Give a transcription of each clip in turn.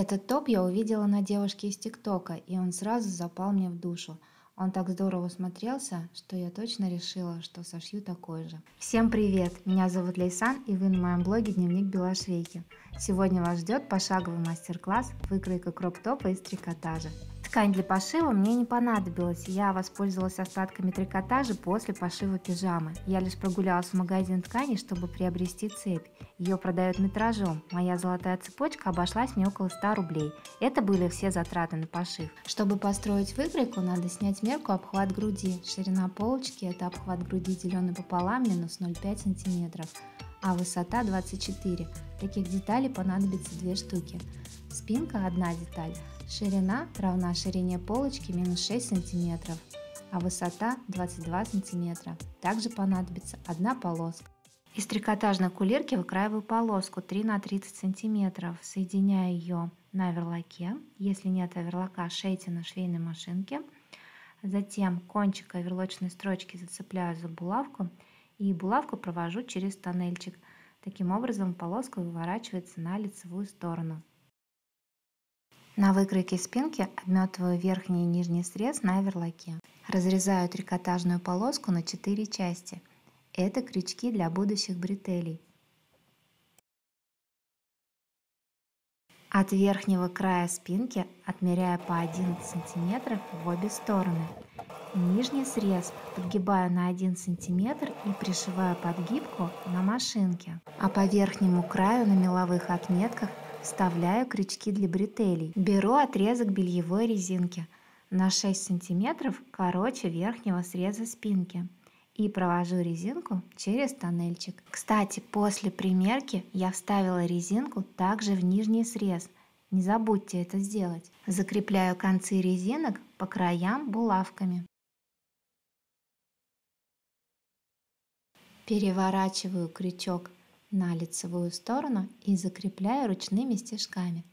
Этот топ я увидела на девушке из ТикТока, и он сразу запал мне в душу. Он так здорово смотрелся, что я точно решила, что сошью такой же. Всем привет! Меня зовут Лейсан, и вы на моем блоге Дневник Белошвейки. Сегодня вас ждет пошаговый мастер-класс выкройка кроп-топа из трикотажа. Ткань для пошива мне не понадобилась, я воспользовалась остатками трикотажа после пошива пижамы. Я лишь прогулялась в магазин ткани, чтобы приобрести цепь. Ее продают метражом. Моя золотая цепочка обошлась мне около 100 рублей. Это были все затраты на пошив. Чтобы построить выкройку, надо снять мерку обхват груди. Ширина полочки – это обхват груди, деленный пополам, минус 0,5 см а высота 24. Таких деталей понадобится две штуки. Спинка – одна деталь, Ширина равна ширине полочки минус 6 см, а высота 22 см. Также понадобится одна полоска. Из трикотажной кулирки выкраиваю полоску 3 на 30 см, соединяю ее на оверлоке. Если нет оверлока, шейте на швейной машинке. Затем кончик оверлочной строчки зацепляю за булавку и булавку провожу через тоннельчик. Таким образом полоска выворачивается на лицевую сторону. На выкройке спинки обметываю верхний и нижний срез на оверлоке. Разрезаю трикотажную полоску на 4 части. Это крючки для будущих бретелей. От верхнего края спинки отмеряю по 11 см в обе стороны. Нижний срез подгибаю на 1 см и пришиваю подгибку на машинке. А по верхнему краю на меловых отметках Вставляю крючки для бретелей. Беру отрезок бельевой резинки на 6 сантиметров короче верхнего среза спинки и провожу резинку через тоннельчик. Кстати, после примерки я вставила резинку также в нижний срез. Не забудьте это сделать. Закрепляю концы резинок по краям булавками. Переворачиваю крючок на лицевую сторону и закрепляю ручными стежками.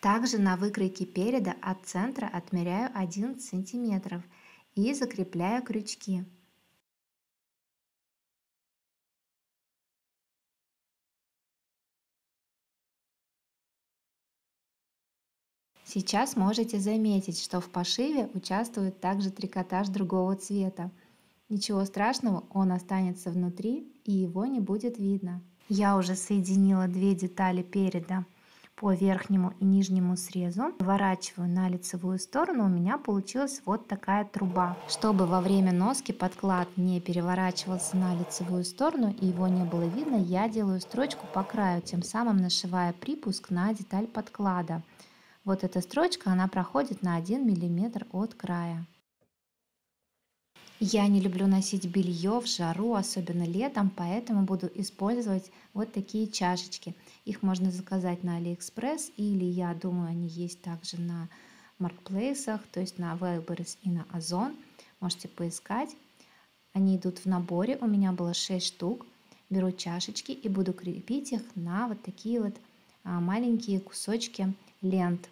Также на выкройке переда от центра отмеряю 11 сантиметров и закрепляю крючки. Сейчас можете заметить, что в пошиве участвует также трикотаж другого цвета. Ничего страшного, он останется внутри и его не будет видно. Я уже соединила две детали переда по верхнему и нижнему срезу. Выворачиваю на лицевую сторону, у меня получилась вот такая труба. Чтобы во время носки подклад не переворачивался на лицевую сторону и его не было видно, я делаю строчку по краю, тем самым нашивая припуск на деталь подклада. Вот эта строчка, она проходит на 1 мм от края. Я не люблю носить белье в жару, особенно летом, поэтому буду использовать вот такие чашечки. Их можно заказать на Алиэкспресс или, я думаю, они есть также на маркетплейсах, то есть на Wildberries и на Озон. Можете поискать. Они идут в наборе, у меня было 6 штук. Беру чашечки и буду крепить их на вот такие вот а, маленькие кусочки лент.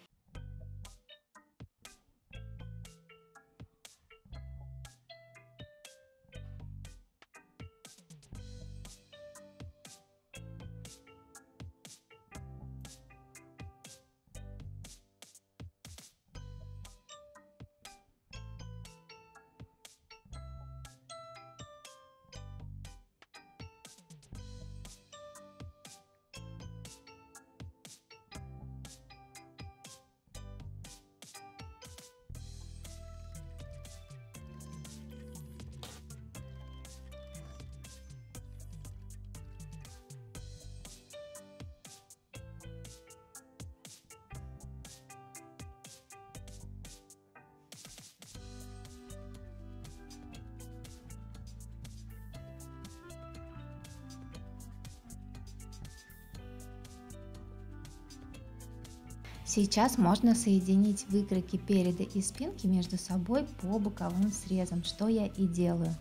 Сейчас можно соединить выкройки переда и спинки между собой по боковым срезам, что я и делаю.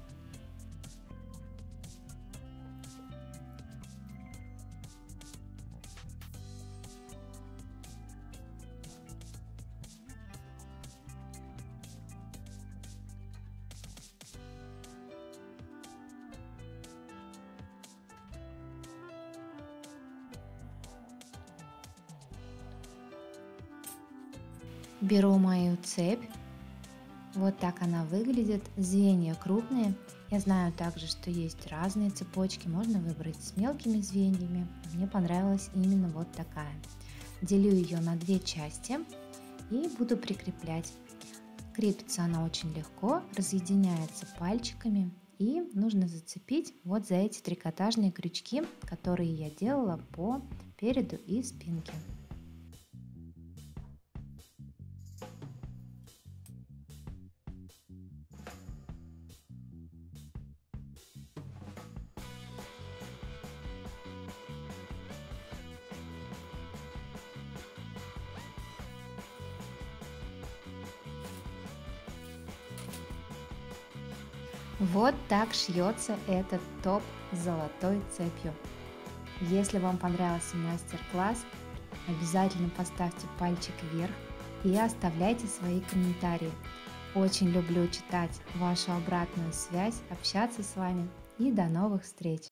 Беру мою цепь. Вот так она выглядит. Звенья крупные. Я знаю также, что есть разные цепочки. Можно выбрать с мелкими звеньями. Мне понравилась именно вот такая. Делю ее на две части и буду прикреплять. Крепится она очень легко, разъединяется пальчиками и нужно зацепить вот за эти трикотажные крючки, которые я делала по переду и спинке. Вот так шьется этот топ с золотой цепью. Если вам понравился мастер-класс, обязательно поставьте пальчик вверх и оставляйте свои комментарии. Очень люблю читать вашу обратную связь, общаться с вами и до новых встреч!